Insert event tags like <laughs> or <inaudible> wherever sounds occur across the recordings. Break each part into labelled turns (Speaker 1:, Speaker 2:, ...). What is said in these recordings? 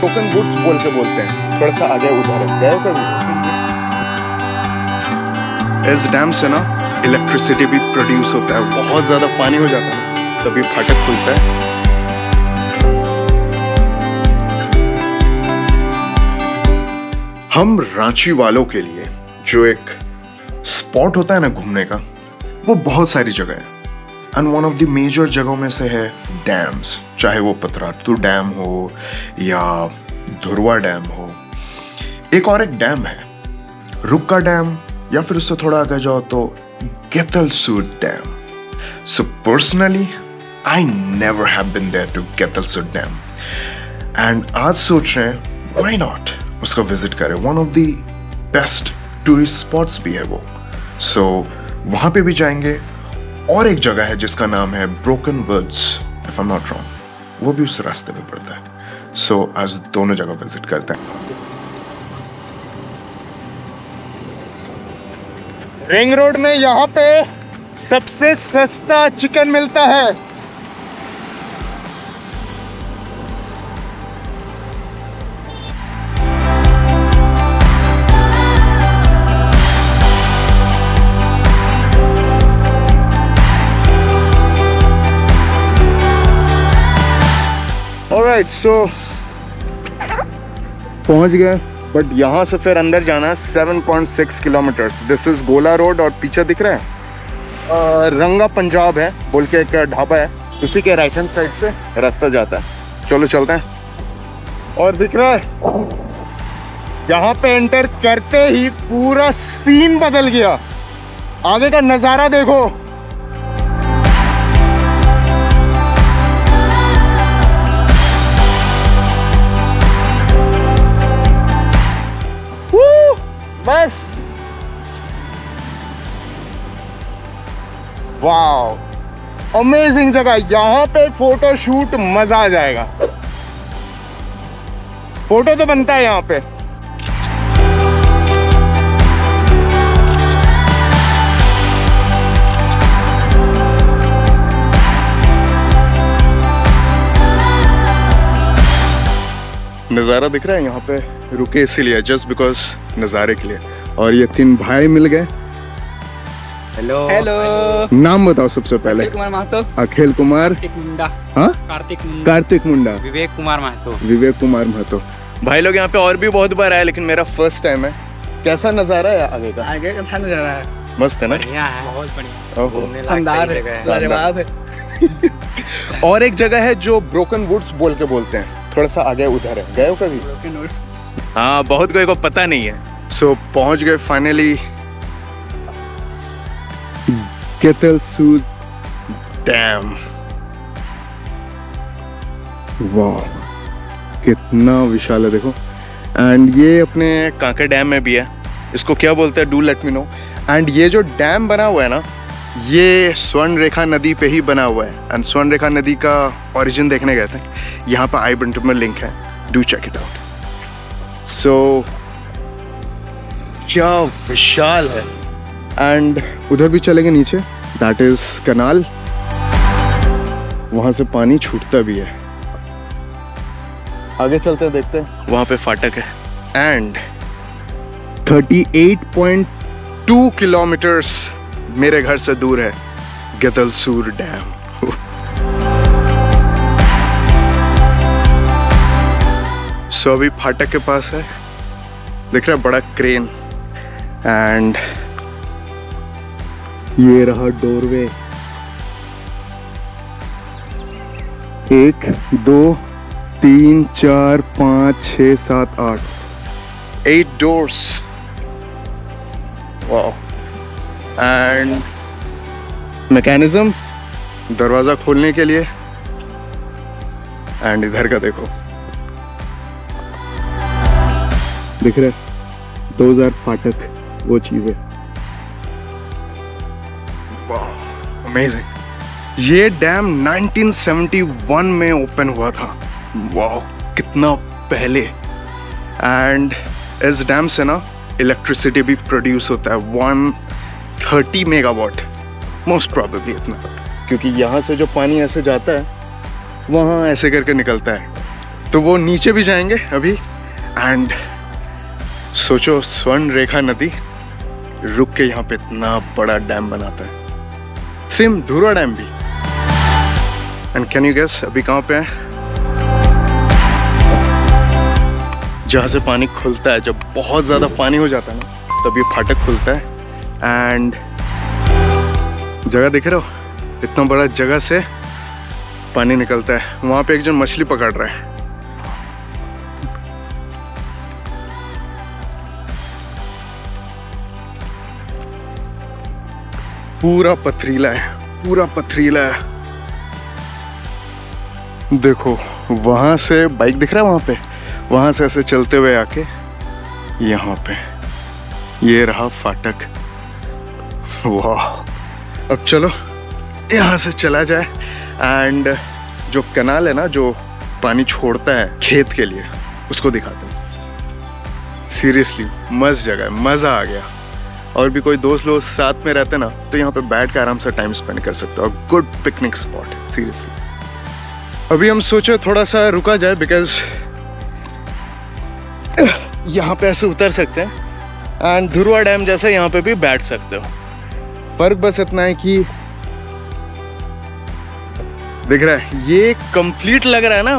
Speaker 1: Token goods बोल के बोलते हैं। थोड़ा सा आगे उधर गए कभी? इस डैम से ना इलेक्ट्रिसिटी भी प्रोड्यूस होता है। बहुत ज़्यादा पानी हो जाता है। तभी फाटक खुलता है। हम रांची वालों के लिए जो एक स्पॉट होता है ना घूमने का, वो बहुत सारी जगह है। And one of the major जगहों में से है डैम्स चाहे वो पतरातू डैम हो या धुरवा डैम हो एक और एक डैम है रुक्का डैम या फिर उससे थोड़ा आगे जाओ तो Getalsud dam. So personally I never have been there to Getalsud dam. And आज सोच रहे हैं व्हाई नॉट उसका विज़िट करें। One of the best tourist spots भी है वो। सो so, वहाँ पे भी जाएँगे। और एक जगह है जिसका नाम है broken words if I am not wrong वो भी उस रास्ते पे पड़ता है। सो so, आज दोनों जगह विज़िट करते हैं।
Speaker 2: रिंग रोड में यहाँ पे सबसे सस्ता चिकन मिलता है।
Speaker 1: राइट सो पहुँच गए बट यहाँ से फिर अंदर जाना है 7.6 kilometres this is Gola road और पीछे दिख रहा है। रंगा पंजाब है, बोल के एक ढाबा है, उसी के राइट हैंड साइड से रास्ता जाता है। चलो चलते हैं।
Speaker 2: और दिख रहा है, यहाँ पे एंटर करते ही पूरा सीन बदल गया। आगे का नज़ारा देखो। बस। वाह अमेजिंग जगह। यहाँ पे फ़ोटो शूट मज़ा आ जाएगा। फ़ोटो तो बनता है यहाँ पे।
Speaker 1: नज़ारा दिख रहा है यहाँ पे? रुके इसीलिए जस्ट बिकॉज़ नज़ारे के लिए। और ये तीन भाई मिल गए।
Speaker 3: हेलो हेलो
Speaker 1: नाम बताओ सबसे पहले।
Speaker 3: कुमार महतो।
Speaker 1: अखिल कुमार?
Speaker 3: मुंडा।
Speaker 1: हाँ?
Speaker 3: कार्तिक मुंडा।
Speaker 1: कार्तिक मुंडा।
Speaker 3: विवेक कुमार महतो।
Speaker 1: विवेक कुमार महतो। भाई लोग यहाँ पे और भी बहुत बार आए लेकिन मेरा फ़र्स्ट टाइम है। कैसा नज़ारा है आगे का?
Speaker 3: आगे अच्छा नज़ारा है।
Speaker 1: मस्त है ना?
Speaker 3: बढ़िया है। बहुत बढ़िया।
Speaker 4: है। <laughs>
Speaker 1: और एक जगह है जो ब्रोकन वुड्स बोल के बोलते हैं। थोड़ा सा आगे उधर है। गए हो कभी? हाँ बहुत कोई को पता नहीं है। सो so, पहुँच गए फाइनली केतलसूद डैम वाह कितना विशाल है देखो। एंड ये अपने कांके डैम में भी है। इसको क्या बोलते हैं? Do let me know and ये जो डैम बना हुआ है ना ये स्वर्ण रेखा नदी पे ही बना हुआ है। एंड स्वर्ण रेखा नदी का ओरिजिन देखने गए थे। यहाँ पर आई बटन में लिंक है। Do check it out so क्या विशाल है। एंड उधर भी चलेंगे नीचे। दैट इज़ कनाल वहाँ से पानी छूटता भी है। आगे चलते हैं देखते हैं। वहाँ पे फाटक है। एंड 38.2 किलोमीटर्स मेरे घर से दूर है, गदलसूर डैम। सो अभी फाटक के पास है। दिख रहा है, बड़ा क्रेन एंड ये रहा डोरवे एक, दो, तीन, चार, पाँच, छ, सात, आठ। एट डोर्स वाह एंड मैकेनिज्म, दरवाज़ा खोलने के लिए, एंड इधर का देखो। दिख रहा दो हज़ार फाटक, वो चीज़। है अमेजिंग ये डैम 1971 में ओपन हुआ था। वाह, कितना पहले। एंड इस डैम से ना, इलेक्ट्रिसिटी भी प्रोड्यूस होता है। 130 मेगावाट मोस्ट प्रॉबेबली इतना क्योंकि यहाँ से जो पानी ऐसे जाता है, वहाँ ऐसे करके निकलता है। तो वो नीचे भी जाएँगे अभी एंड सोचो स्वर्ण रेखा नदी रुक के यहाँ पे इतना बड़ा डैम बनाता है। सेम धुरा डैम भी। एंड कैन यू गेस अभी कहाँ पे है? जहाँ से पानी खुलता है, जब बहुत ज़्यादा पानी हो जाता है ना, तब ये फाटक खुलता है। एंड जगह देख रहे हो? इतना बड़ा जगह से पानी निकलता है। वहाँ पे एक जन मछली पकड़ रहा है। पूरा पथरीला है। पूरा पथरीला है। देखो, वहाँ से बाइक दिख रहा है वहाँ पे? वहाँ से ऐसे चलते हुए आके यहाँ पे। ये रहा फाटक। वाह। अब चलो, यहाँ से चला जाए। एंड जो कनाल है ना, जो पानी छोड़ता है खेत के लिए, उसको दिखाते हैं। सीरियसली मस्त जगह है, मज़ा आ गया। और भी कोई दोस्त लोग साथ में रहते ना तो यहाँ पे बैठ कर आराम से टाइम स्पेंड कर सकते हो। और गुड पिकनिक स्पॉट सीरियसली अभी हम सोचे थोड़ा सा रुका जाए बिकॉज़ यहाँ पे ऐसे उतर सकते हैं। एंड धुरवा डैम जैसे यहाँ पे भी बैठ सकते हो। फ़र्क बस इतना है कि दिख रहा है, ये कंप्लीट लग रहा है ना,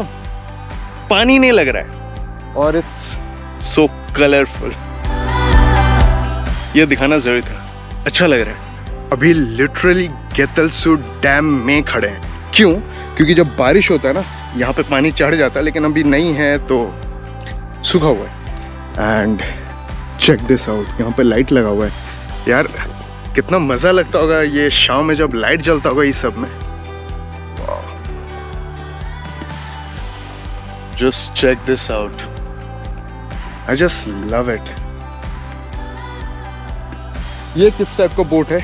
Speaker 1: पानी नहीं लग रहा है। और इट्स सो कलरफुल ये दिखाना ज़रूरी था अच्छा लग रहा है। अभी लिटरली गेतलसू डैम में खड़े हैं। क्यों? क्योंकि जब बारिश होता है ना, यहाँ पे पानी चढ़ जाता है, लेकिन अभी नहीं है तो सूखा हुआ है। एंड चेक दिस आउट यहाँ पे लाइट लगा हुआ है। यार कितना मज़ा लगता होगा ये शाम में जब लाइट जलता होगा इस सब में। Just check this out I just love it ये किस टाइप का बोट है?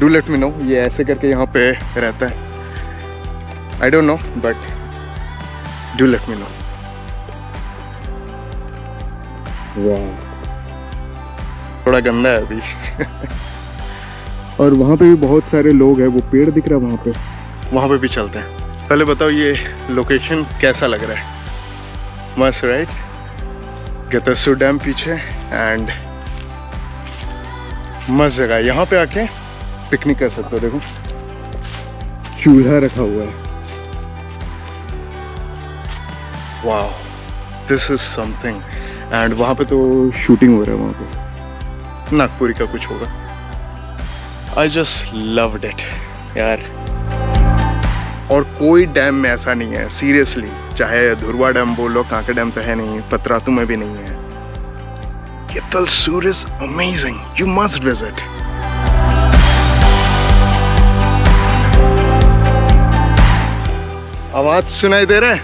Speaker 1: डू लेट मी नो ये ऐसे करके यहाँ पे रहता है। I don't know but do let me know थोड़ा गंदा है अभी। <laughs> और वहाँ पे भी बहुत सारे लोग हैं वो पेड़ दिख रहा है वहाँ पे। वहाँ पे भी चलते हैं। पहले बताओ ये लोकेशन कैसा लग रहा है? मस्त राइट गतसू डैम पीछे एंड मस्त जगह है। यहाँ पे आके पिकनिक कर सकते हो देखो। चूल्हा रखा हुआ है। वाह दिस इज़ समथिंग एंड वहाँ पे तो शूटिंग हो रहा है वहाँ पे। नागपुरी का कुछ होगा। आई जस्ट लव्ड इट यार और कोई डैम में ऐसा नहीं है सीरियसली चाहे धुरवा डैम बोलो, कांके डैम तो है नहीं, पतरातू में भी नहीं है Ketalsur is amazing. You must visit. आवाज़ सुनाई दे रहा है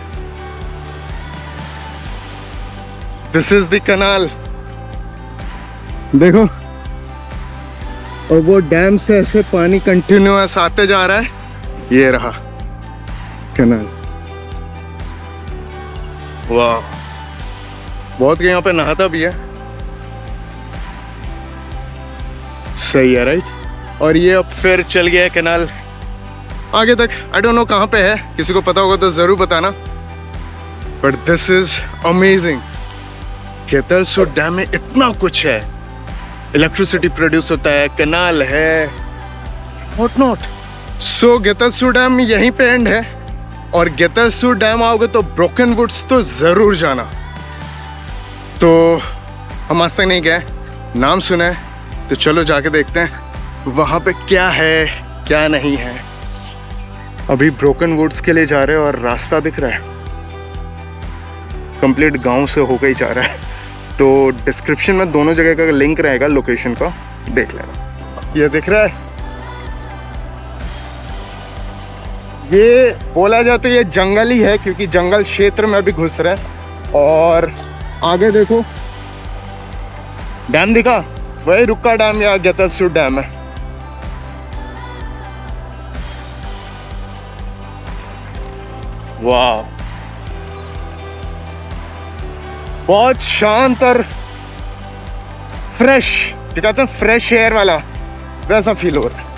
Speaker 1: दिस इज़ द कनाल देखो और वो डैम से ऐसे पानी कंटिन्यूस आते जा रहा है। ये रहा। कनाल वाह। बहुत यहाँ पे नहाता भी है। सही है राइट और ये अब फिर चल गया है कैनाल आगे तक आई डोंट नो कहाँ पे है। किसी को पता होगा तो ज़रूर बताना। But this is amazing Getalsud dam में इतना कुछ है। इलेक्ट्रिसिटी प्रोड्यूस होता है कैनाल है। What not so Getalsud dam यहीं पे एंड है। और गेतलसू डैम आओगे तो ब्रोकन वुड्स तो ज़रूर जाना। तो हम आज तक नहीं गए। नाम सुना है तो चलो जाके देखते हैं वहाँ पे क्या है क्या नहीं है। अभी ब्रोकन वुड्स के लिए जा रहे हैं और रास्ता दिख रहा है। कंप्लीट गाँव से होकर ही जा रहा है। तो डिस्क्रिप्शन में दोनों जगह का लिंक रहेगा लोकेशन का। देख लेना। ये दिख रहा है। ये बोला जाए तो ये जंगल ही है, क्योंकि जंगल क्षेत्र में अभी घुस रहा है। और आगे देखो। डैम दिखा। वही रुक्का डैम या गेतलसू डैम है। वाह बहुत शांत और फ्रेश कहते हैं फ्रेश एयर वाला, वैसा फील हो रहा है।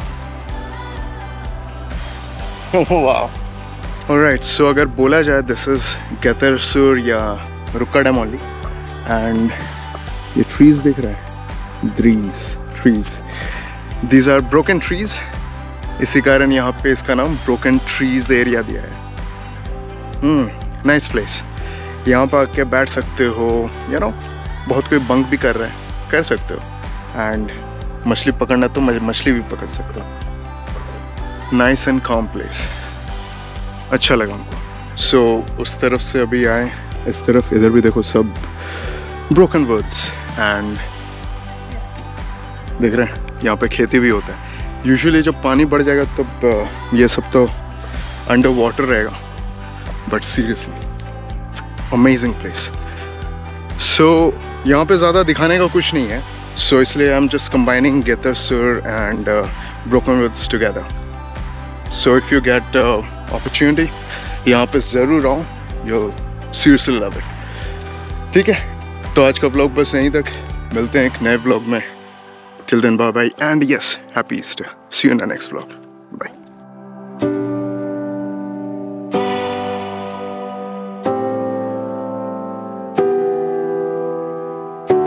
Speaker 1: वाह राइट सो अगर बोला जाए दिस इज़ गैतरसुर या रुक्का डैम ओनली एंड ये ट्रीज दिख रहा है trees trees these are broken trees इसी कारण यहाँ पे इसका नाम ब्रोकन ट्रीज एरिया दिया है। नाइस प्लेस यहाँ पर आके बैठ सकते हो यू नो बहुत कोई बंक भी कर रहे है कर सकते हो। एंड मछली पकड़ना तो मछली भी पकड़ सकते हो। नाइस एंड कॉम प्लेस अच्छा लगा हमको। सो so, उस तरफ़ से अभी आए इस तरफ़ इधर भी देखो सब ब्रोकन वर्ड्स एंड देख रहे हैं यहाँ पे खेती भी होता है। यूजुअली जब पानी बढ़ जाएगा तब ये सब तो अंडर वाटर रहेगा। But seriously amazing place so यहाँ पे ज़्यादा दिखाने का कुछ नहीं है। सो इसलिए I am just combining Getalsud and broken words together so if you get opportunity यहाँ पे ज़रूर आओ। यो सीरियसली लव इट ठीक है? तो आज का ब्लॉग बस यहीं तक। मिलते हैं एक नए ब्लॉग में। Then bye bye and yes happy Easter see you in the next blog